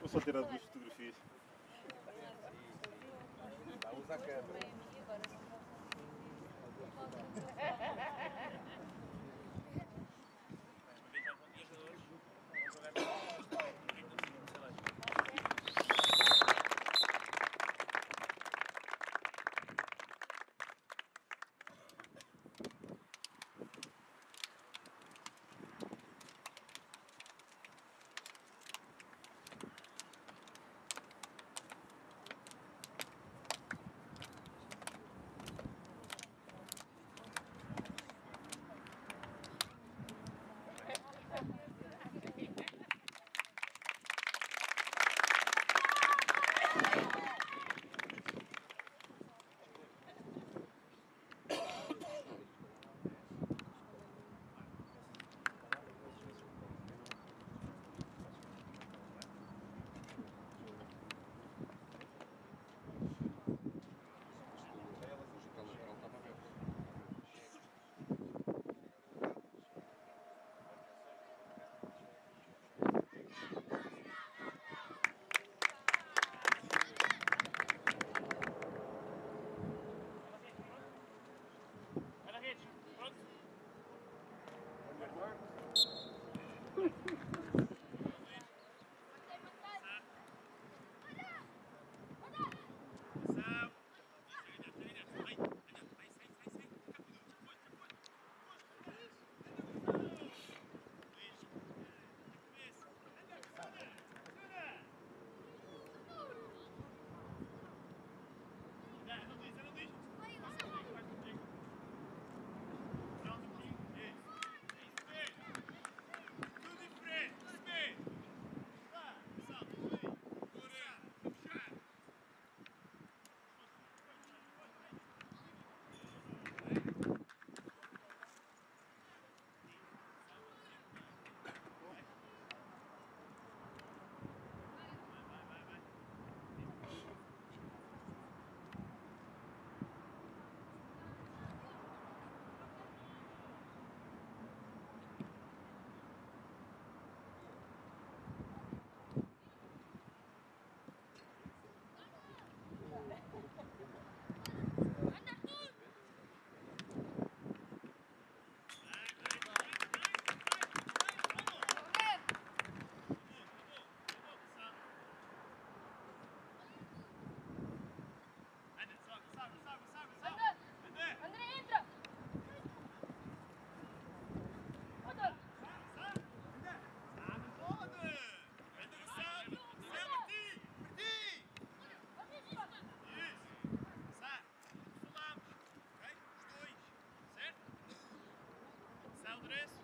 Vou só tirar duas fotografias. Usa a câmera. tres.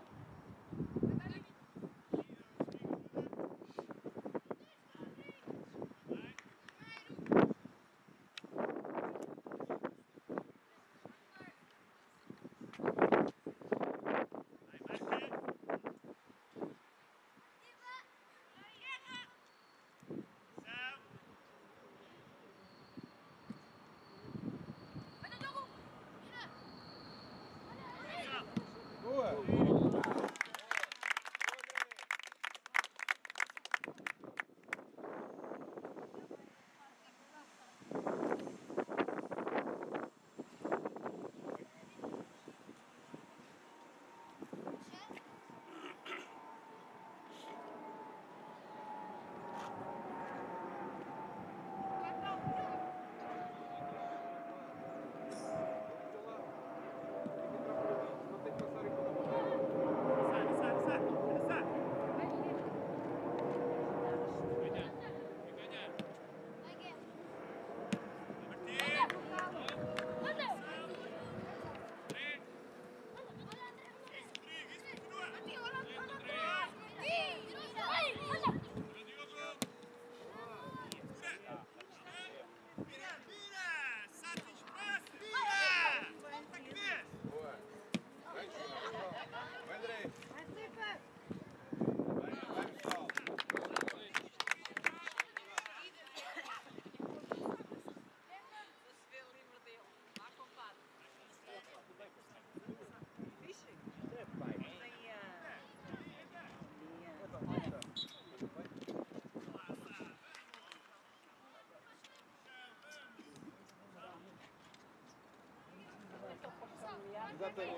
Exatamente.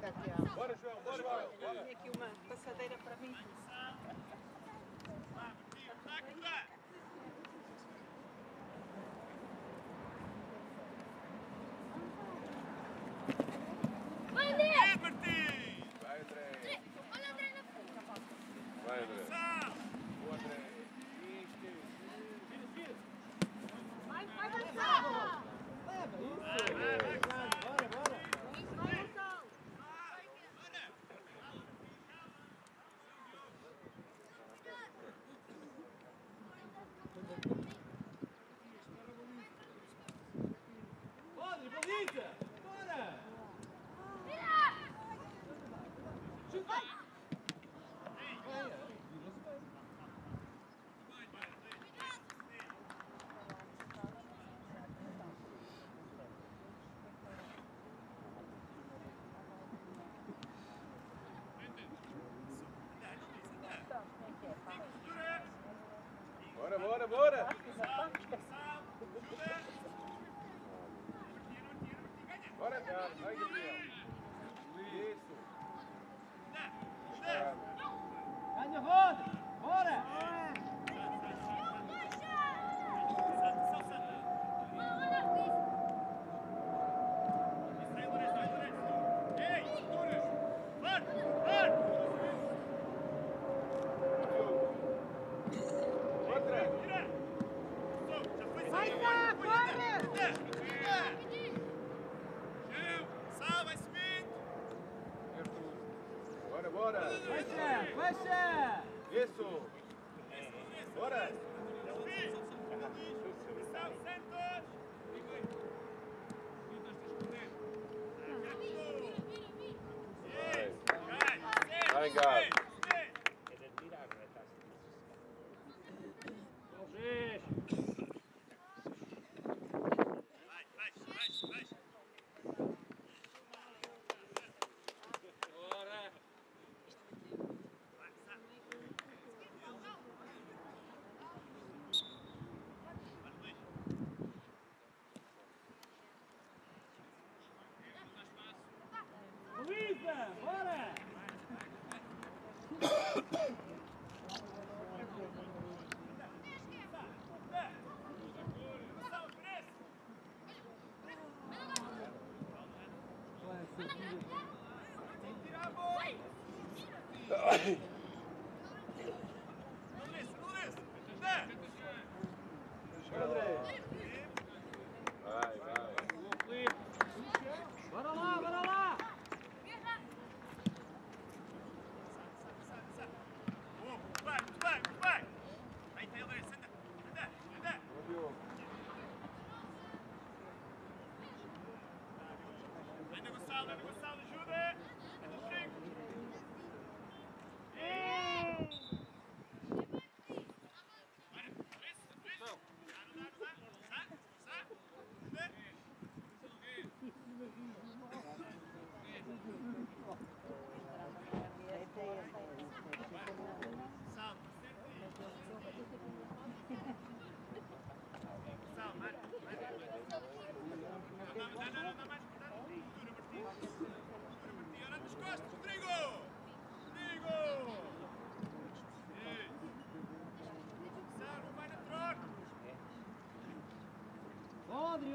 Catiel. Bora, João, bora, João. Bora. Aqui uma passadeira para mim. Vai, André! Vai, André. Olha o André na frente. Vai, André. Boa, André. Vai, vai, Gonçalo! Vai, Gonçalo! Rodri, Bonita! Bora! Bora, bora, bora. Bora, cara. Vai, Gabriel. Isso. Ganha, Rodri! Bora! Outra. Vai, Sá, corre! Bora, bora. Fecha! Fecha! Isso. Bora. Vai, Uh,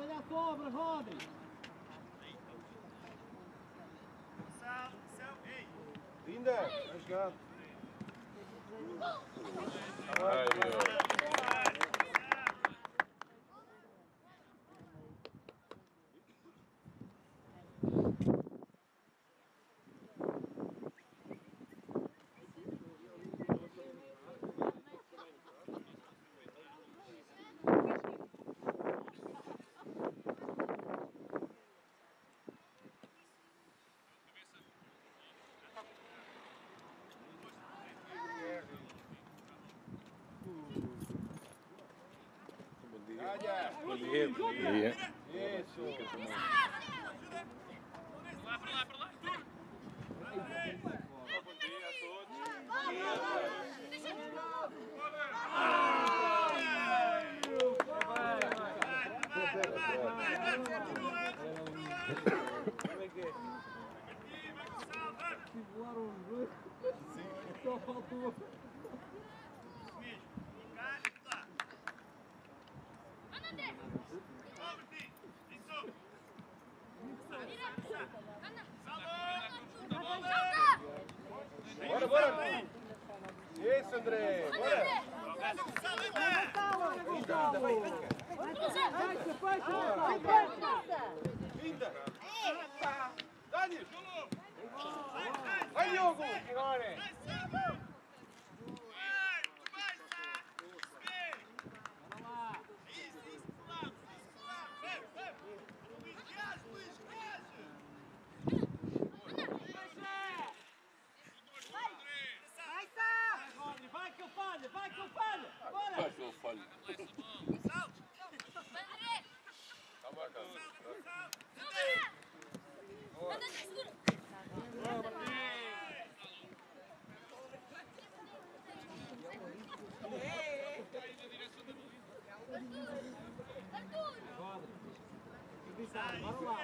Olha a sobra, Rodri! Linda. Vai jogando. Vai, Diogo. Olha. Bom dia. Bom dia. Isso. Bom Bye.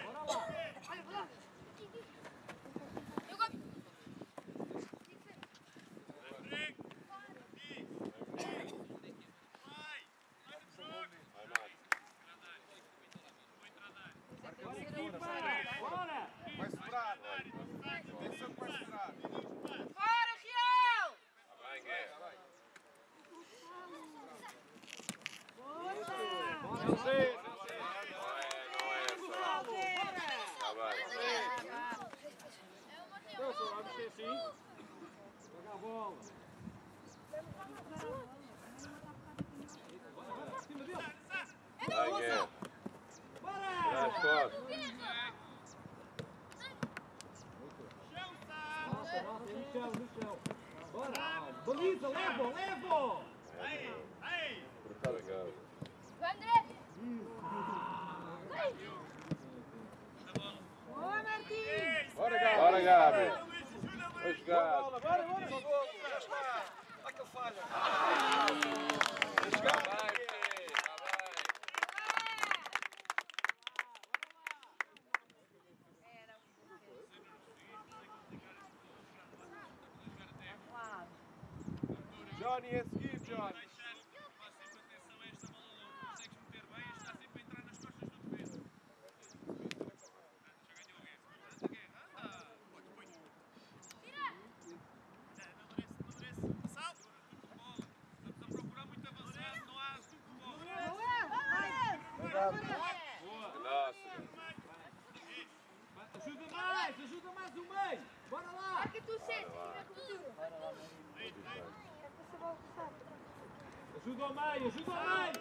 Ajuda ao meio, ajuda ao meio!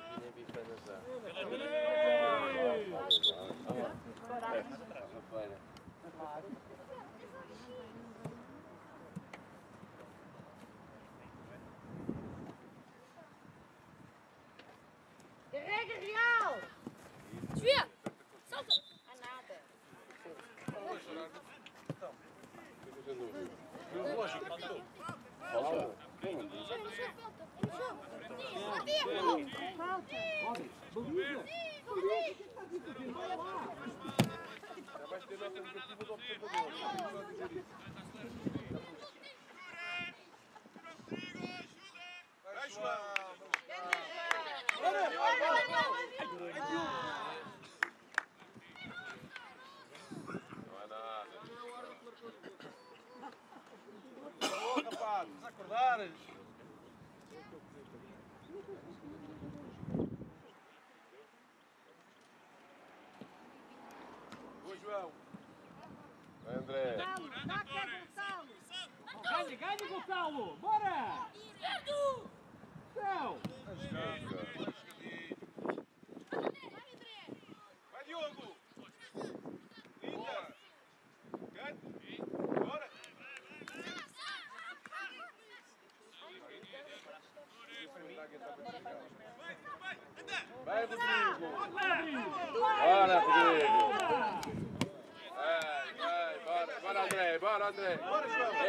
Parabéns! acordares?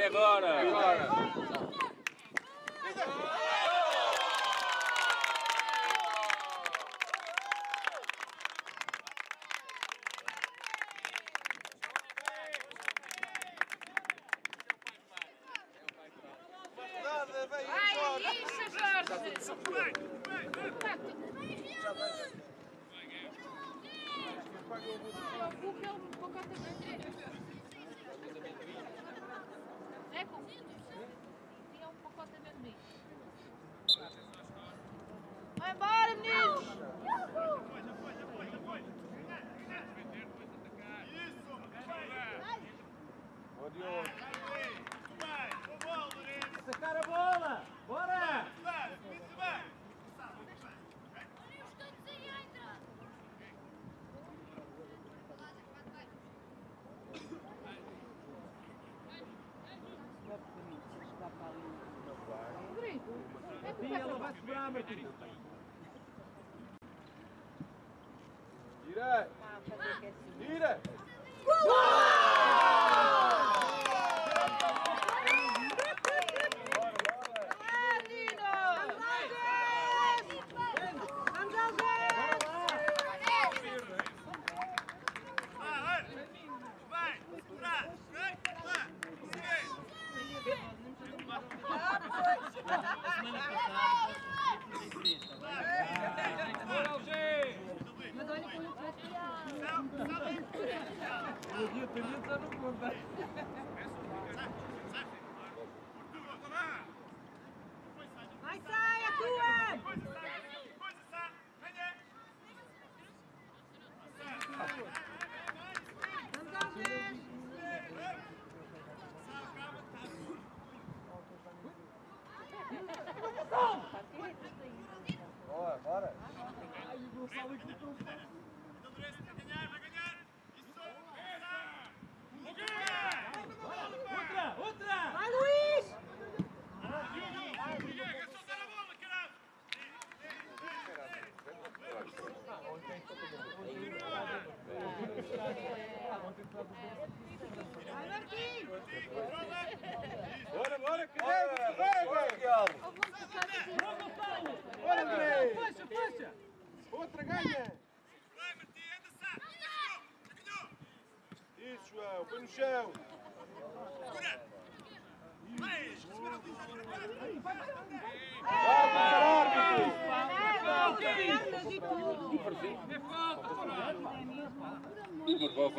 agora? Agora?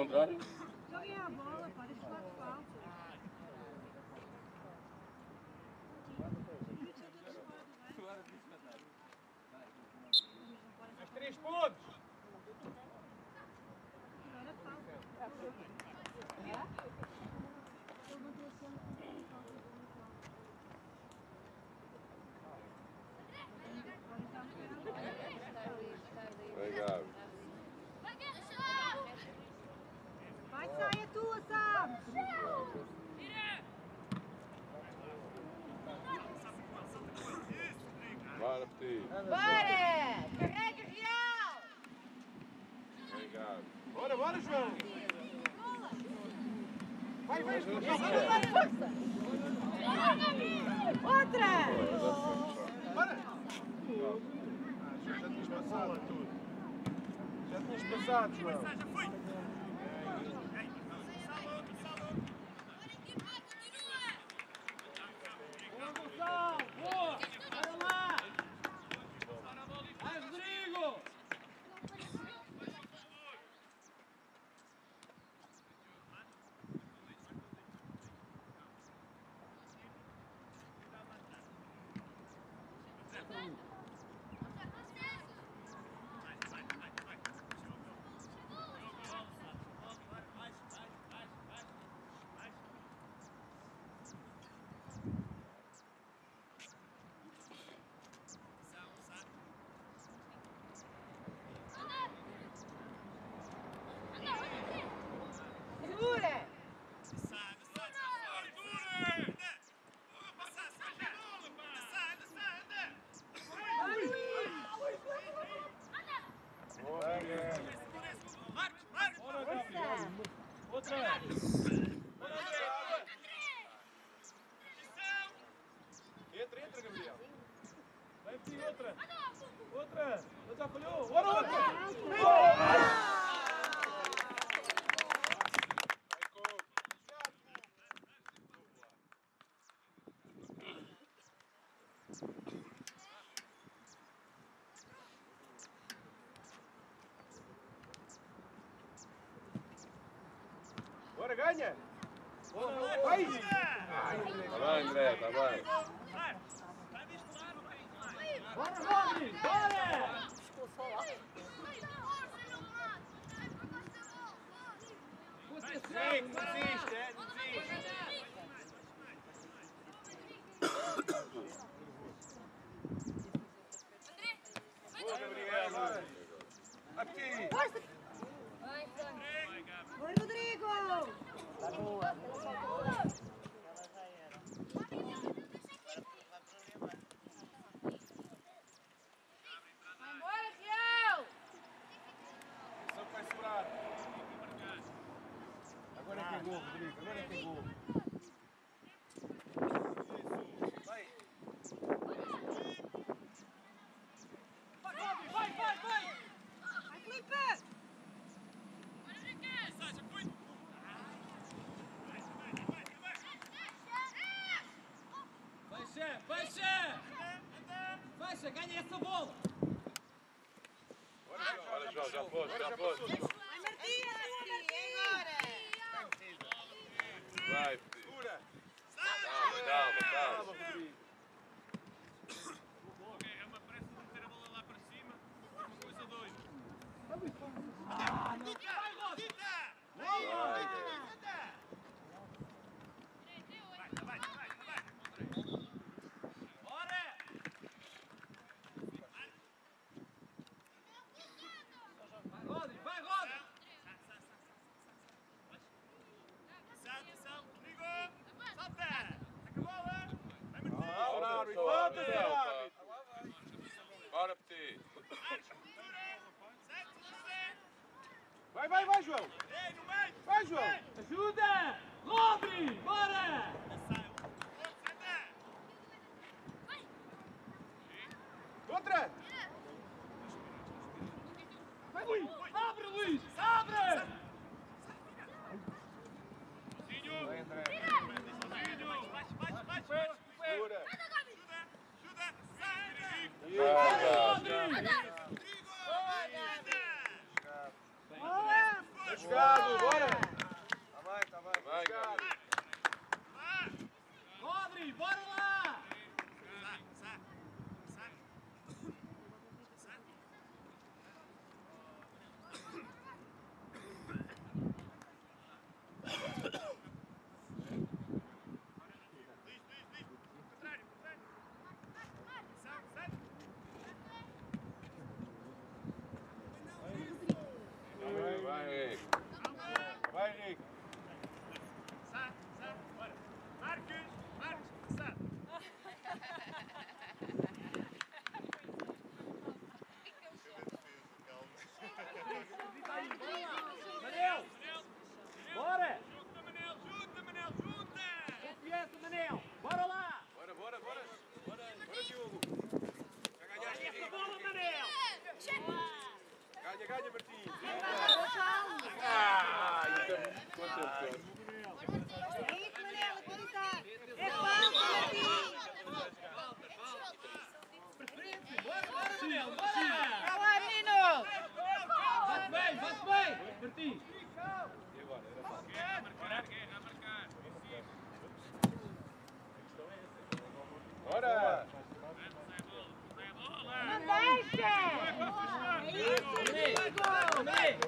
contrario. Yo voy a bola, pode estar Outra! Já tinhas passado tudo. Já tinhas passado, João. Entra, entra, Gabriel. Vai pedir outra. Outra. Já falhou. Bora outra. Ганя! Давай! Давай, Андрея, давай! Эй, пацаны, Olha, João, já foste, já foste. Vai, Martim! Agora! Vai, Peti. Segura. Calma, calma, calma. Calma, Rodrigo. Bora! Vai, Rodri, vai, Rodri! Bora, árbitro. Bora, Volta, Miguel, pá. árbitro. Bora, Peti. Vai, vai, vai, João. Vai, João. Ajuda! Rodri, bora! Outra. Vai, Luís! Abre, Luís! Abre! Vai, André. Segura. Boa! Tá jogado, bora. Tá bem, tá bem. Vai, Jogado. Gabi. Rodri, bora lá! Vai, vai, Henrique. Vai, Henrique. Manel! Bora! Confiança, Manel! Bora lá! Bora, bora, bora. Bora, bora, Diogo. Já ganhaste, Essa Henrique. bola, Manel! Ganha, ganha, Martim. Ah, Ah, isso é muito concentrado. É isso, Manel, acreditar! É falta, Martim! Bora, bora, Manel! Bora! Vai lá, menino! Vai-te bem, vai-te bem! Martim! Bora. Não deixa! É isso, Rodrigo! Manel!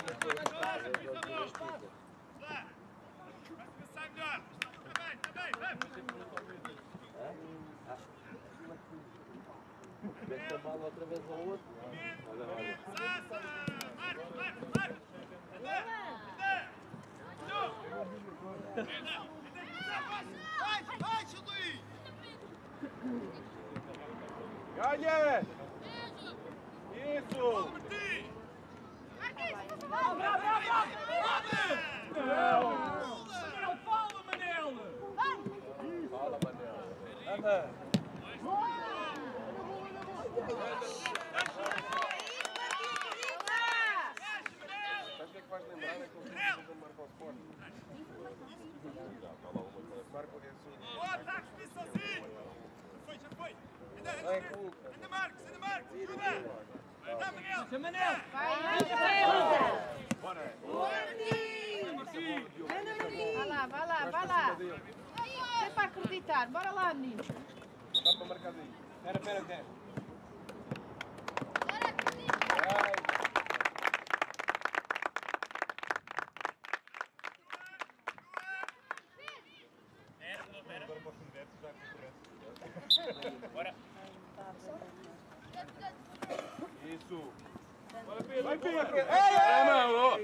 Ganha. Isso. Bravo, bravo, bravo! Manel! Manel, fala, Manel! Fala, Manel. Anda. Sabe o que é que vais lembrar? É que o Rio marca o Sport. Marca o Rio Vai, Hulk. Seu Manel! Vai, defesa! Bora. Martim! Vai lá, vai lá, vai lá! É para acreditar, bora lá, menino! Não dá para marcar daí. Espera, espera, espera. Vai. Isso. Bora, Pedro. Vai, Pedro. É, mão, ó.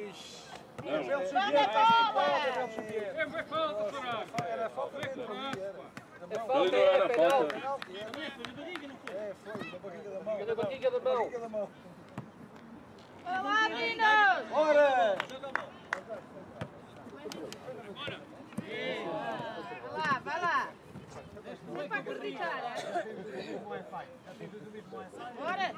Manda bola! É, foi falta, caralho. Era falta mesmo. É Ali falta, não era é penal. falta. É, foi, da barriga da mão. Da barriga da mão. Barriga da mão. Vai lá, meninos! Ora! Vai lá, vai lá! Não é para acreditar, é? Bora!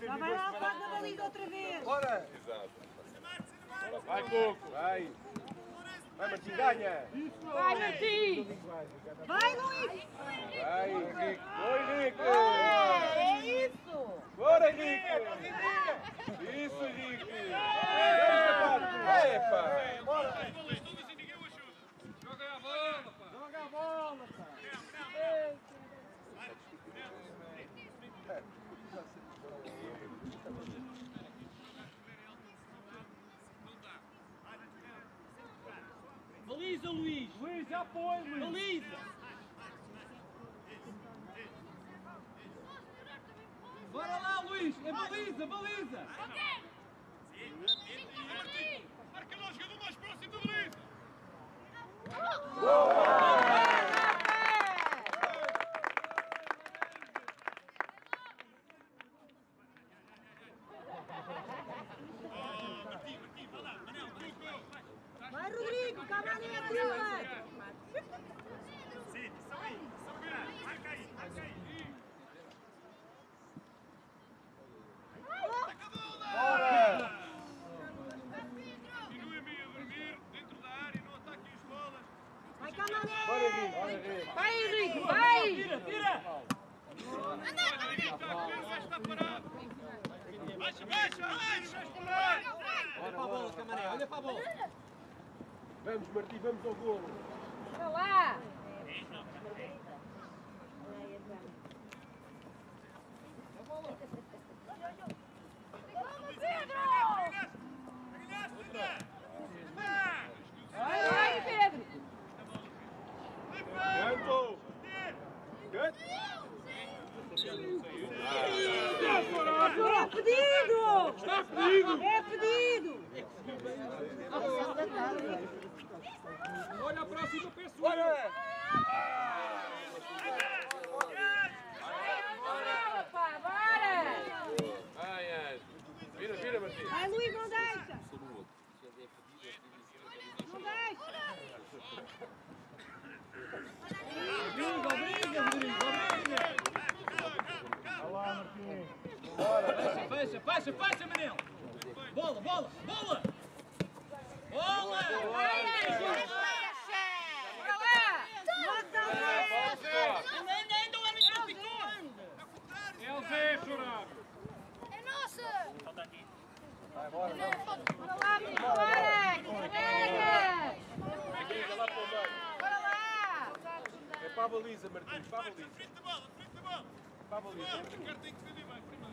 Já vai lá para da baliza outra vez. Ora! Vai, Coco. Vai. Vai, Martim, ganha. Vai, Martim! Vai, Luís! Vai, Henrique. Oi, Henrique. É isso! Bora, Henrique. Isso, Henrique. Epa. Bora. Joga a bola, pá. Joga a bola, pá! Baliza, Luís. Luís, já foi, Luís! Baliza. Bora lá, Luís. É baliza, baliza. Marca lá o jogador mais próximo do Luís. Vai, Rodrigo! Cavani é tua! Ora! Continuem a dormir dentro da área, não ataquem as bolas. Vai, Camané! Bora, Henrique! Bora, Henrique! Vai, Henrique, vai! Tira, tira. Vai estar parado. Baixa, baixa, baixa. Olha para a bola, Camané. Olha para a bola. Vamos, Martim, vamos ao golo. Vai lá! Vai, Pedro! Canto. É pedido! Está pedido. É pedido! Olha a próxima pessoa. Ora! Bora, pá, bora! Ai, ai. Vira, vira, Martim. Vai, Luís, não deixa! Não deixa! Obriga, obriga, Rodrigo. Obriga. Vai lá, Martim! Fecha, fecha, fecha, fecha, Manel. Bola, bola, bola. Bola. Árbitro ficou. É o Zé, chorar. Vai, bora! Bora lá, menino, bora! Meio. Bora lá! É para a baliza, Martim, para a baliza. Para a baliza.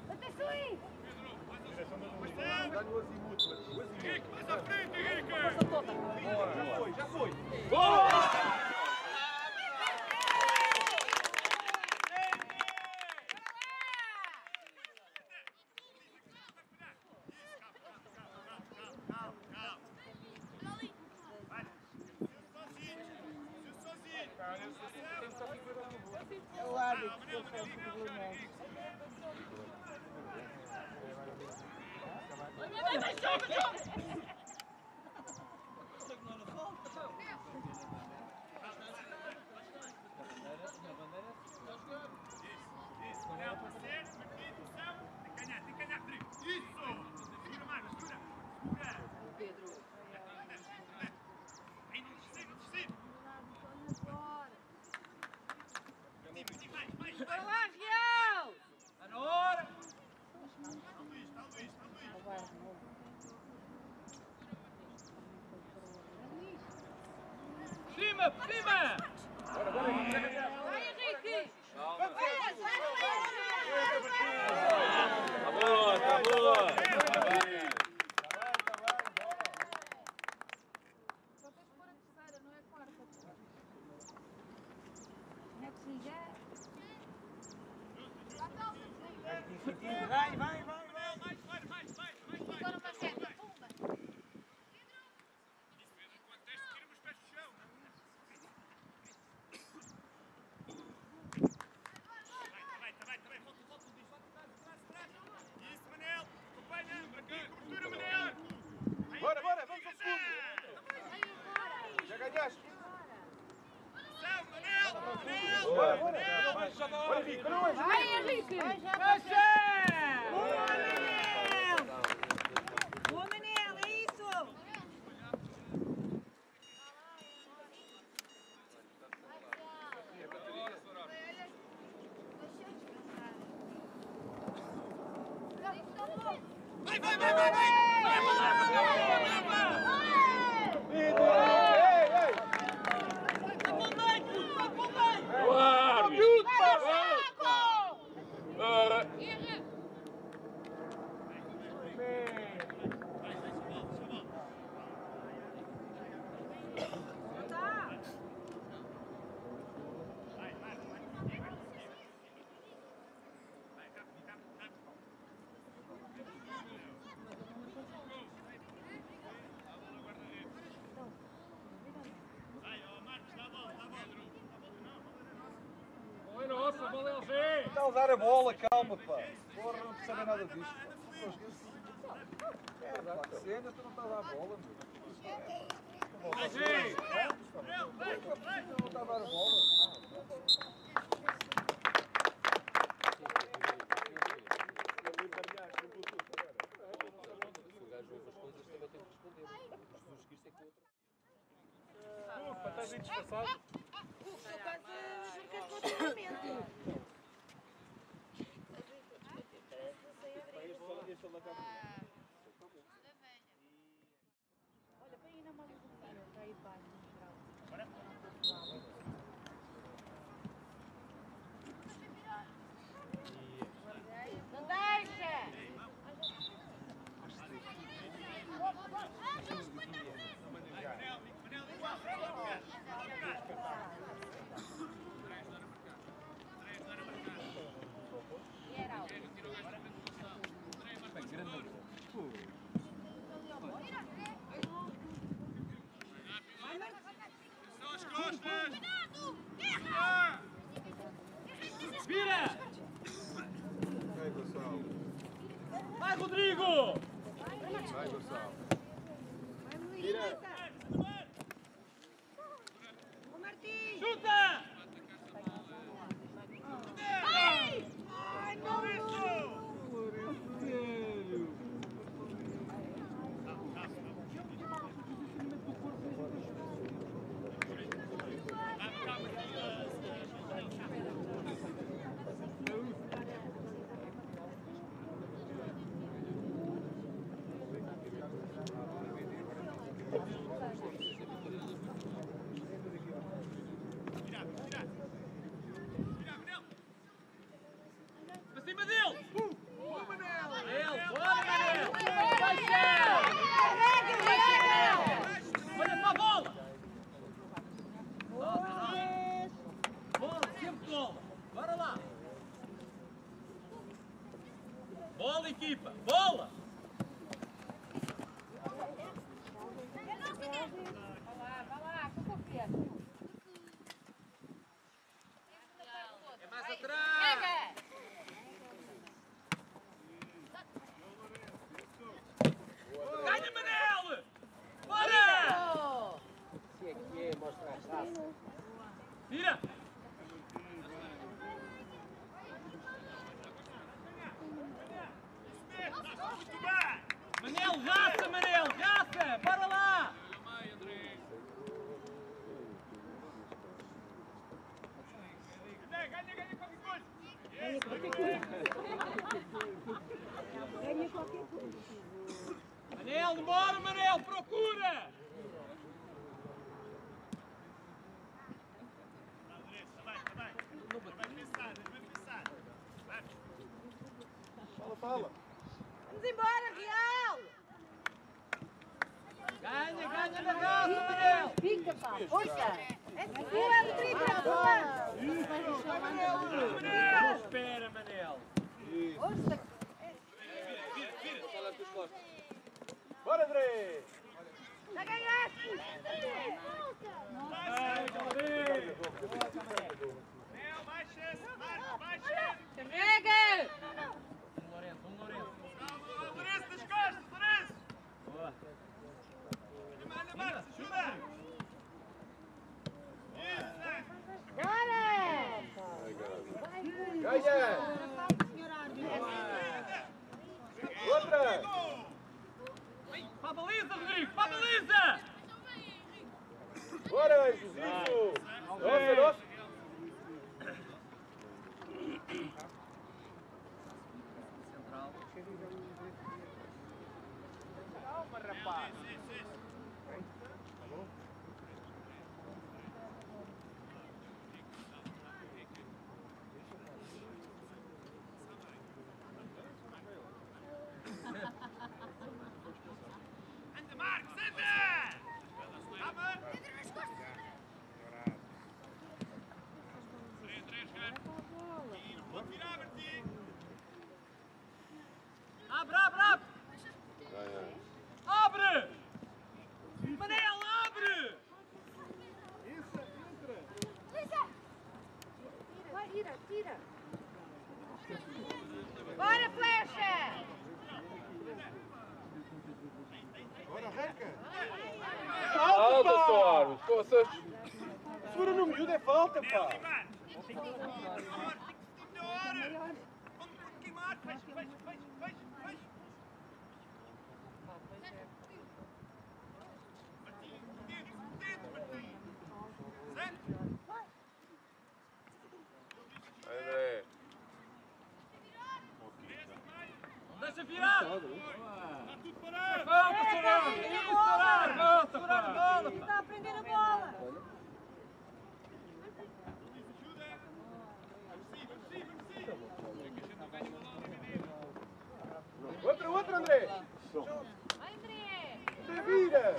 Atenção aí! Azimuth. Mais à frente, Henrique. Já foi, já foi. É Bora Vai, Henrique! Está a usar a bola, calma, pá. Porra, não percebe nada disto. É, pá. É, dá que cena, tu não estás a bola, meu. Vai! aí! Não está a dar a bola. Estás aí disfarçado? Uh, uh, uh, Olha, bem na mala do filho, está aí debaixo, no geral. Bora? 굿. Poças. Segura no miúdo, é falta, pá. André. Deixa virar! Volta, Soraya! Soraya! Volta, pá! Está a prender a bola. Outra, outra, André. André! André, vira.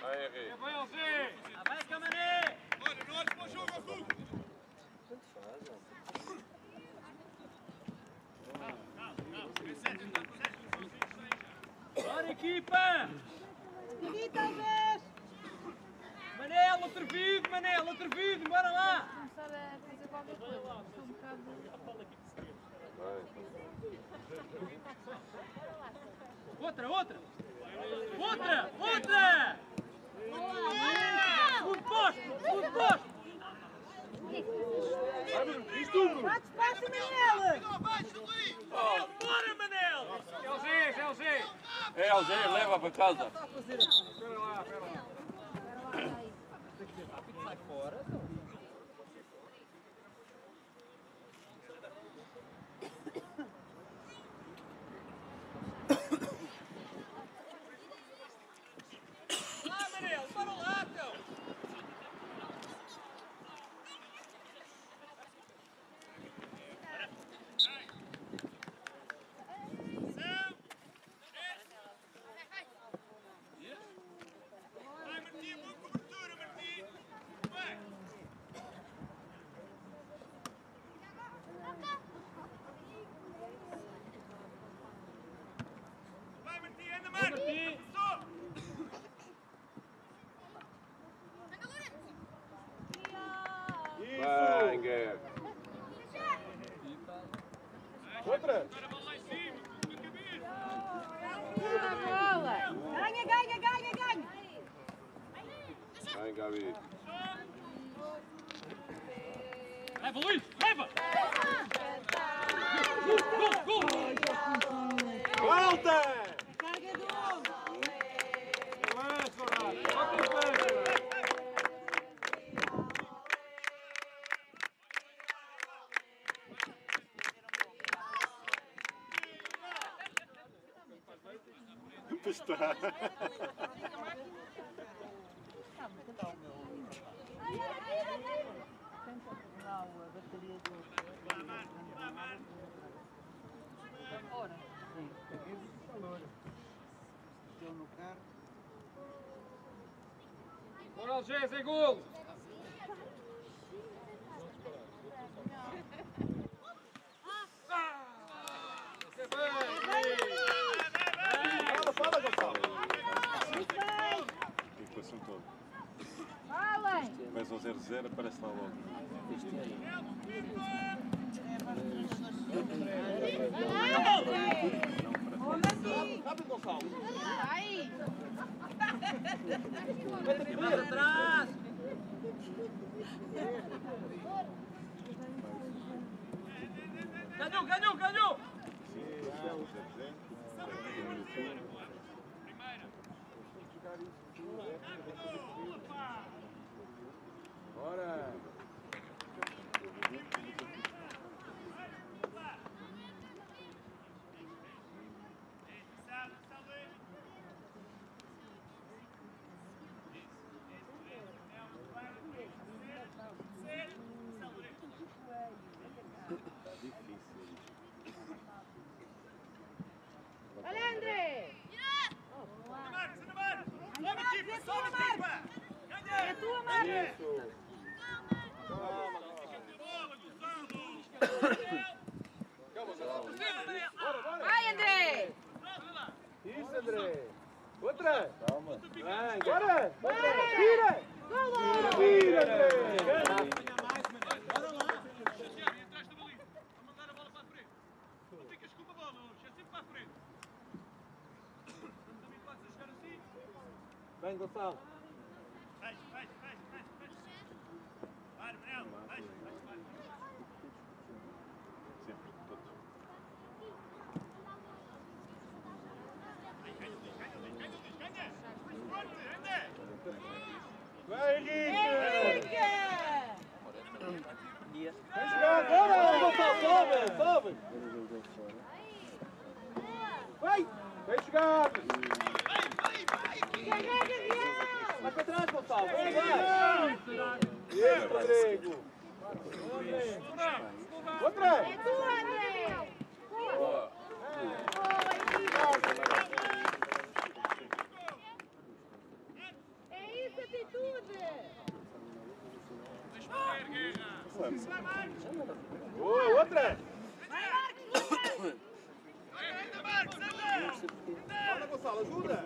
Vai, Henrique. Vai, Alzé! Vai, Camané! Bora, equipa! Aqui talvez. Manel, outro vídeo, Manel, outro vídeo, bora lá! Começar a fazer qualquer coisa. Um. Outra, outra! Outra! Outra! Segundo posto! Segundo posto! Bate espaço, Manel. Bora, Manel! É o Zé, é o Zé! É, Alzé, leva para casa. Lá, Ganha, ganha, ganha, ganha. Bora, Algés, é gol! Você vai! Fala, fala, Gonçalo. Muito bem. Equação toda. Falem! 0-0, aparece lá logo. Rápido, Gonçalo. Aí! E mais atrás! Ganhou, ganhou, ganhou! Bora. 放。Isso, Rodrigo. Outra. É tu, André. Boa. É isso, atitude. Deixa eu ver, Guerra. Boa, outra. Vai, Marcos. Vai, Marcos. Anda, Gonçalo, ajuda.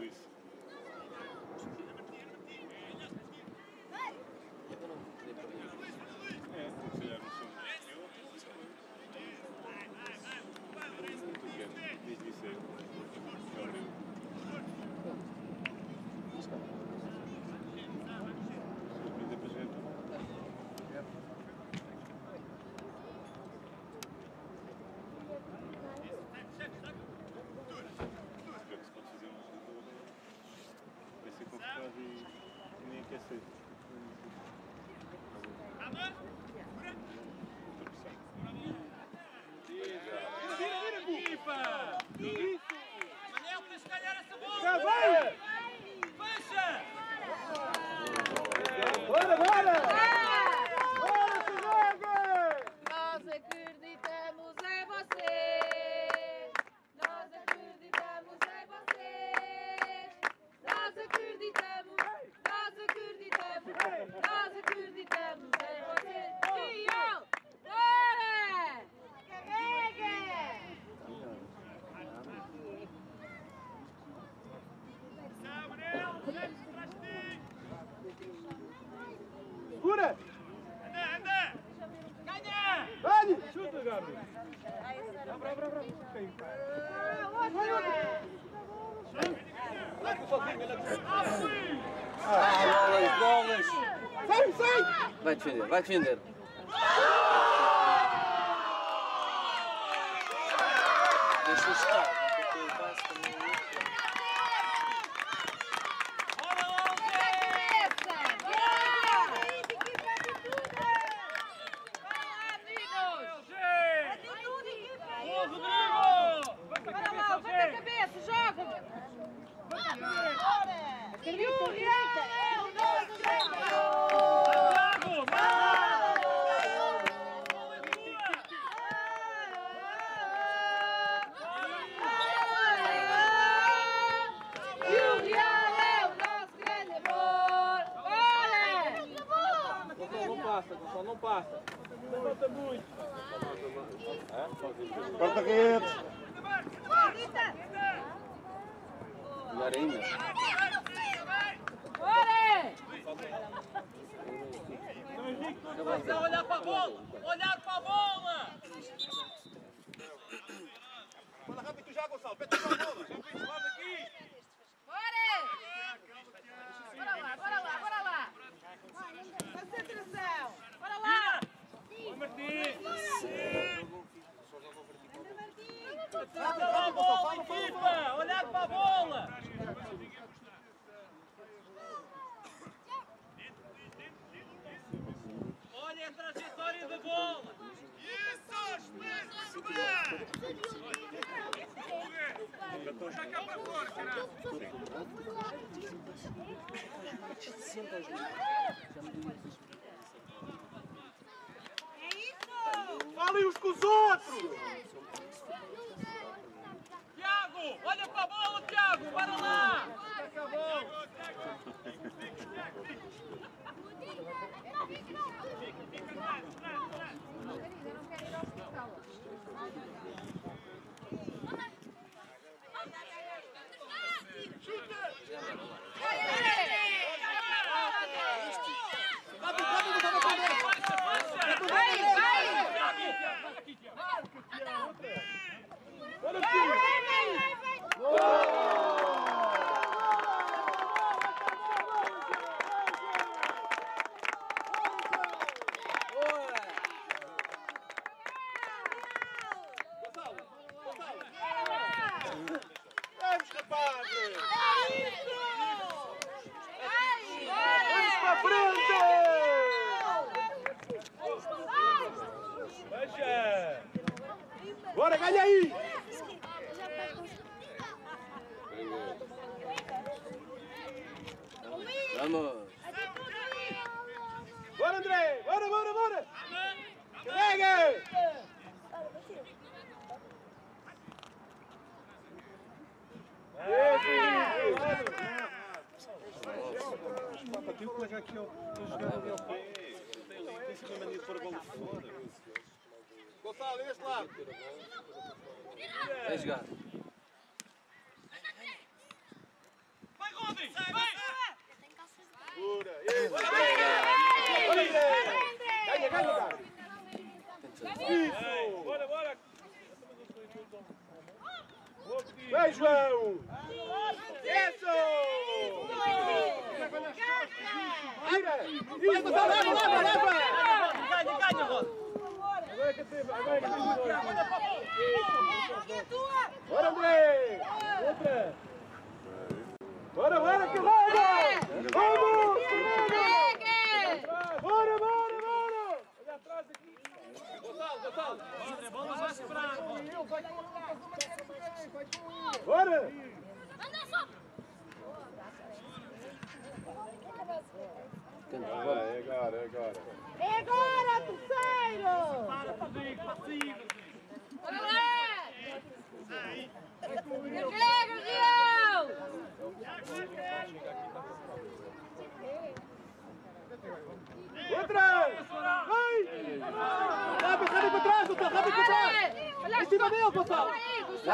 vaccine there, vaccine there.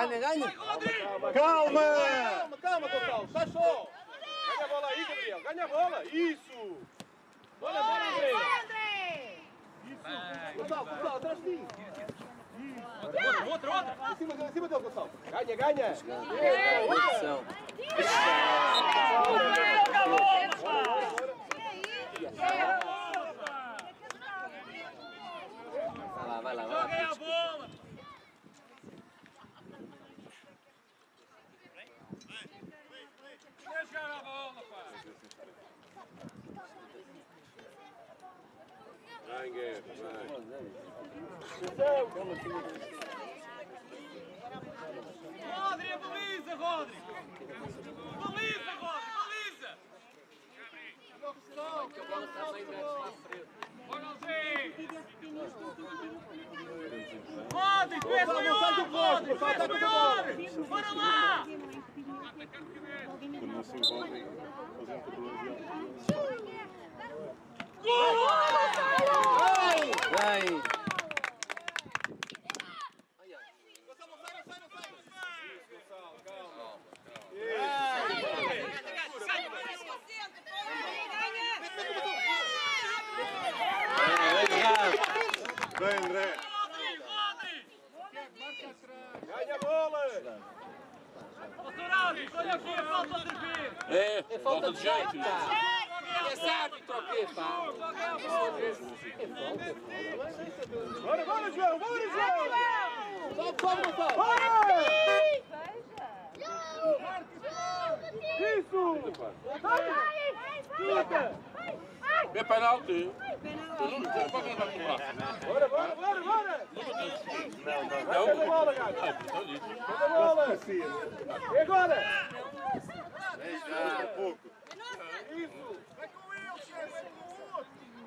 Ganha, ganha. Calma! Calma, calma, sai só! Ganha a bola aí, Gabriel, ganha a bola! Isso! Bora, bora, André! André! Gonçalo, Gonçalo, atrás de ti! Outra, outra, outra! Em cima em cima dele, Gonçalo! Ganha, ganha! Posição. Vai lá, vai lá, vai lá. Joguei a bola! Quer jogar a bola, pá! Vai. Rodri, é baliza, Rodri! Baliza, Rodri, baliza! Bora, Alzé! Rodri, tu és maior, Rodri, tu és maior! Bora lá! Quando não se envolvem, fazem problemas. Vai. Bem, André! Ganha a bola! Doutor olha aqui falta de ver! É, é falta de jeito. Esse árbitro aqui, pá. Bora, bora, João, bora, João! Sobe, sobe, Gonçalo! Bora! Isso! É penalti. Não pode andar com o braço. Bora, bora, bora, bora! Não, Pega a bola, gato! Pega a bola! E agora? A pouco. Isso!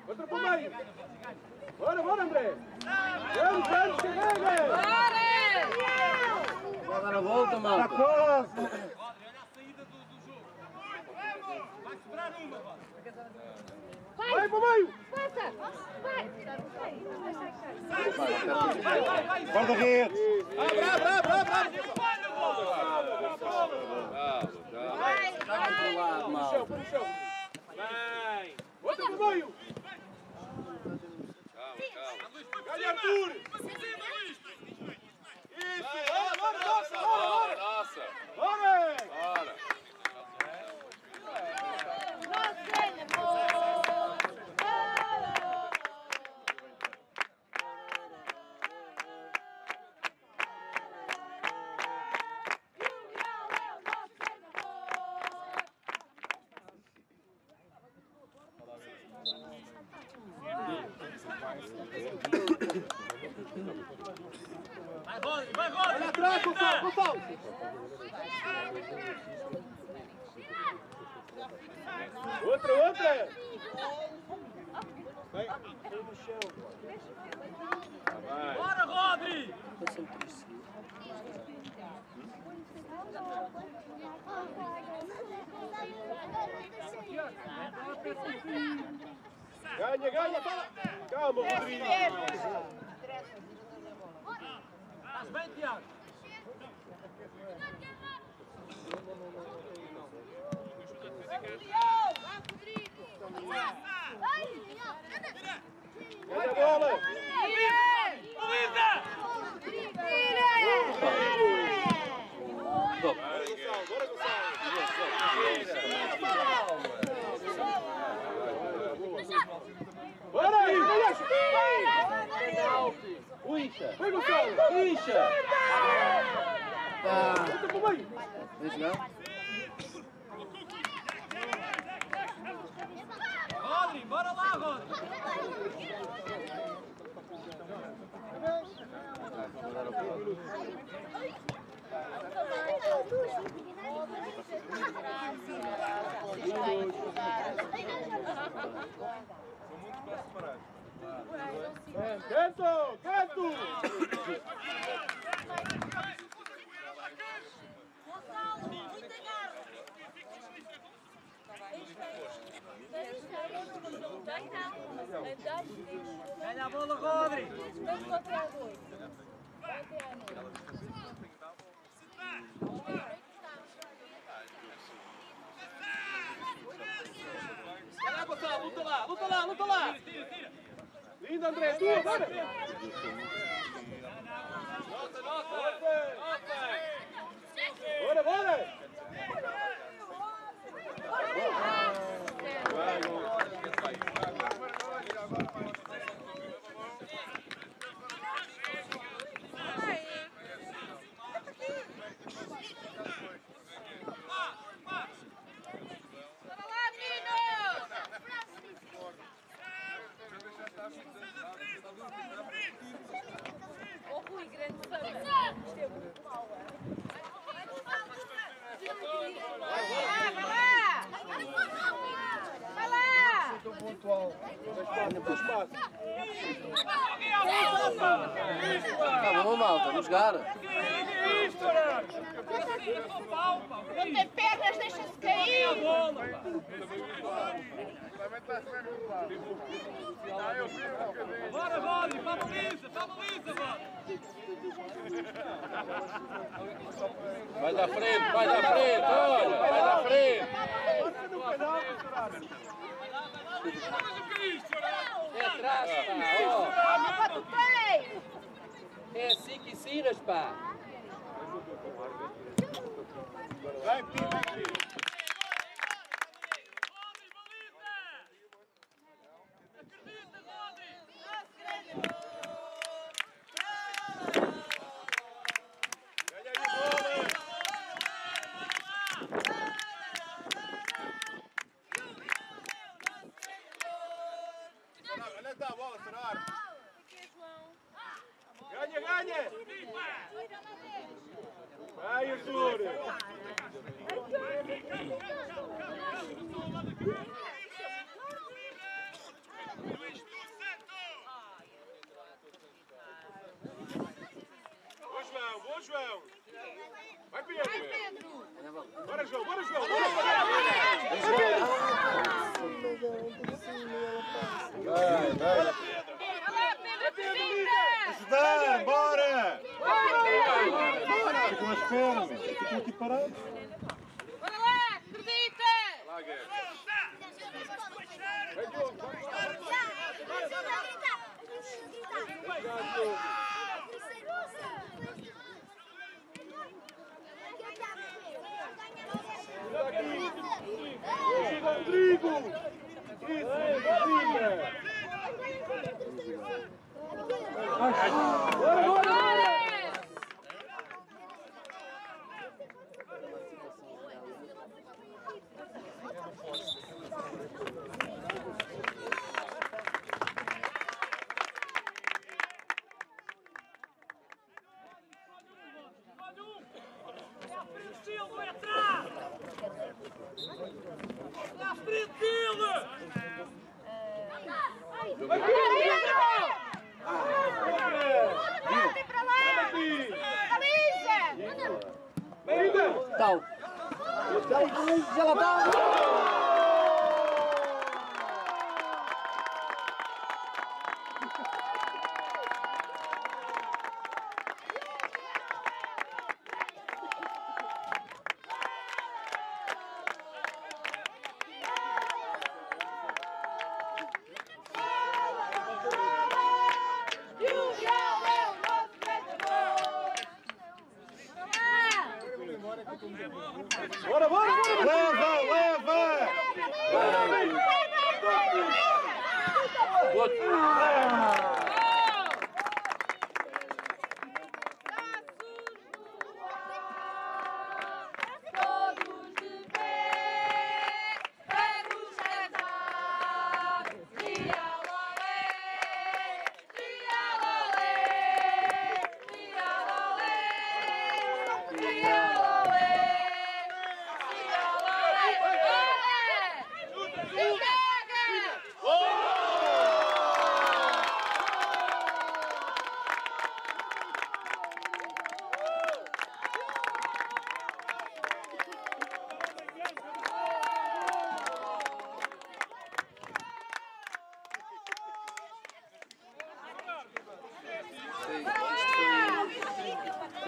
Outra para o meio! Bora, bora, André! Vamos, vamos, carrega! Vai dar a volta, malta. Rodri, olha a saída do, do jogo! Vai sobrar uma, Rodri! Vai para o meio! Passa! Vai! Vai, vai, vai! Guarda-redes! Abre, abre, abre, abre! abre. Olha, Rodri! Calma, calma. Vai pro lado, No chão, malta. põe no chão! Vai! Outra para o meio! Calma, calma. Ganha, Arthur! Isso! Bora, bora, nossa! Bora, Bora, bora! nossa. Bora! Bora. Vai! Vai, Rodri, vai, Rodri! Olha atrás, Gonçalo, Gonçalo! Outra, outra! Vem, vem no chão. Vai. Bora, Rodri! Passam três seguidos. Ganha, ganha, fala! Calma, Rodrigo! Bem, Tiago? Ganha a bola! Luísa! Bora, Gonçalo, bora, Gonçalo! Bora aí, vai Uixa! Vai, Gonçalo! Pro meio! Vem jogar? Rodri, bora lá, Rodri! Canto, canto! Ganha a bola, Rodri! Vai lá, Gonçalo, luta lá, luta lá, luta lá! Tira, tira! Linda, André, tua, bora! Nota, nota! Nota! Bora, bora! Bora grande. Isto é muito? Vai lá, vai lá! Vai lá! Vamos jogar. Não tem pernas, deixa-se cair! Bora, Rodri, para a baliza, para a baliza, Rodri! Vai da frente, vai da frente, olha, vai da frente. É atrás, pá. Calma, bota o pé! ó. É assim que ensinas, pá. Vai, Pim, vai, Pim.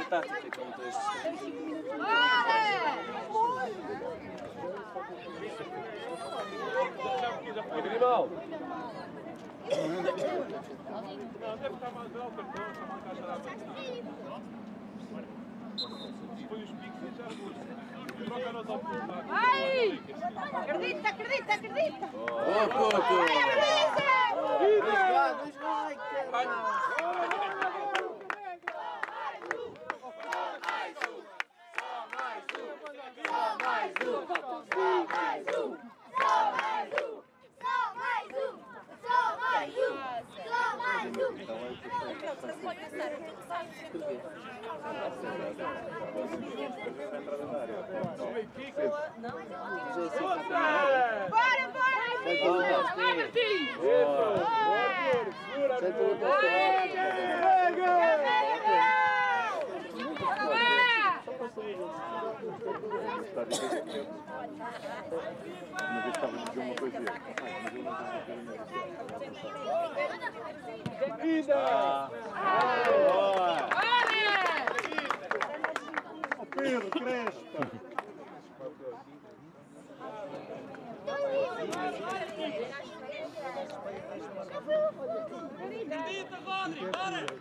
Foi, foi tática contra estes. Animal! Não, deve estar mais alto, cartão, só marcar já dá Põe os picos e já pus. Troca nós ao pulo? Vai! Acredita, acredita, acredita! Boa, Porto! Bora, bora! Vai, Martim! Uma vez estava a dizer uma coisa. Pedro, Crespa! Acredita, Rodri, bora!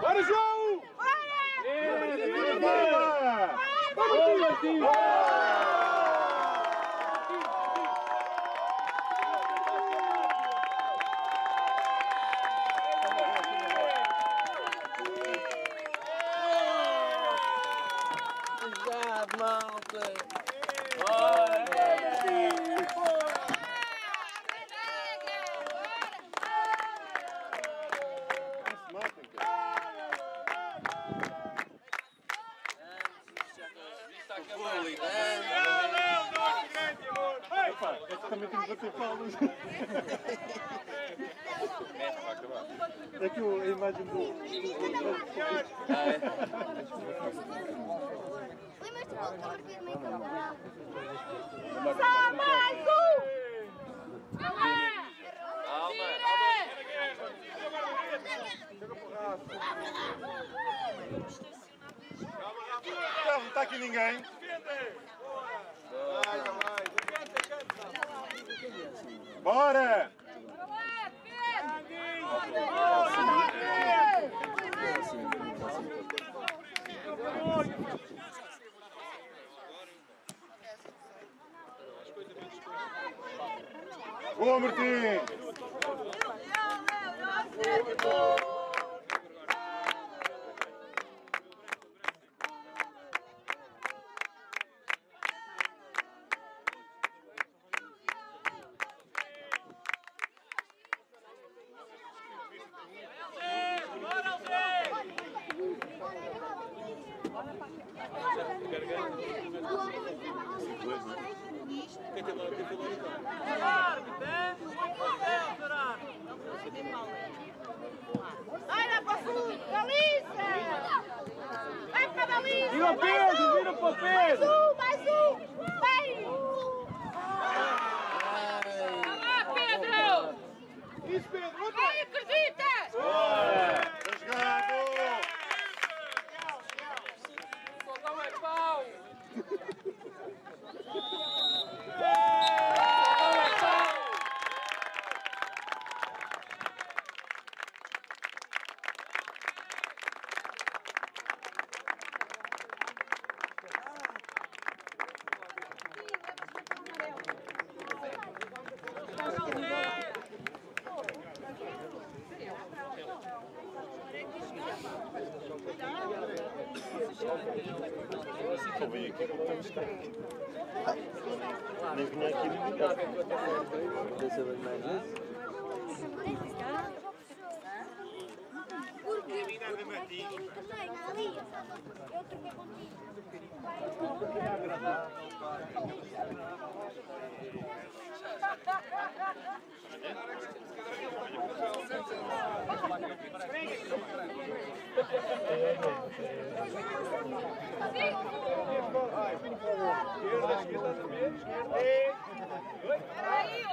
Bora, João! Bora! Bora! Vamos, Martim! Já, malta! Bora! Vôlei, Epá, é que também tenho que bater palmas. É que o- a imagem do. Ah, é? Lembras-te de voltar a ver meio campo? Só mais um! Calma! Não, não está aqui ninguém. Bora! Boa, Martim! Olha para o fundo, Galiza! Vai para a Galiza! Vira o Pedro, vira para o Mais Pedro! um, mais um! Vai! Vá, Pedro! Isso, Pedro! Vai, acredita! Fogão é pau! Só vem aqui como está. Nem vinha aqui visitar. Dessa vez mais vezes. Porque eu também, ali. Eu troquei contigo. Aí,